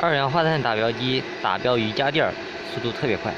二氧化碳打标机打标瑜伽垫速度特别快。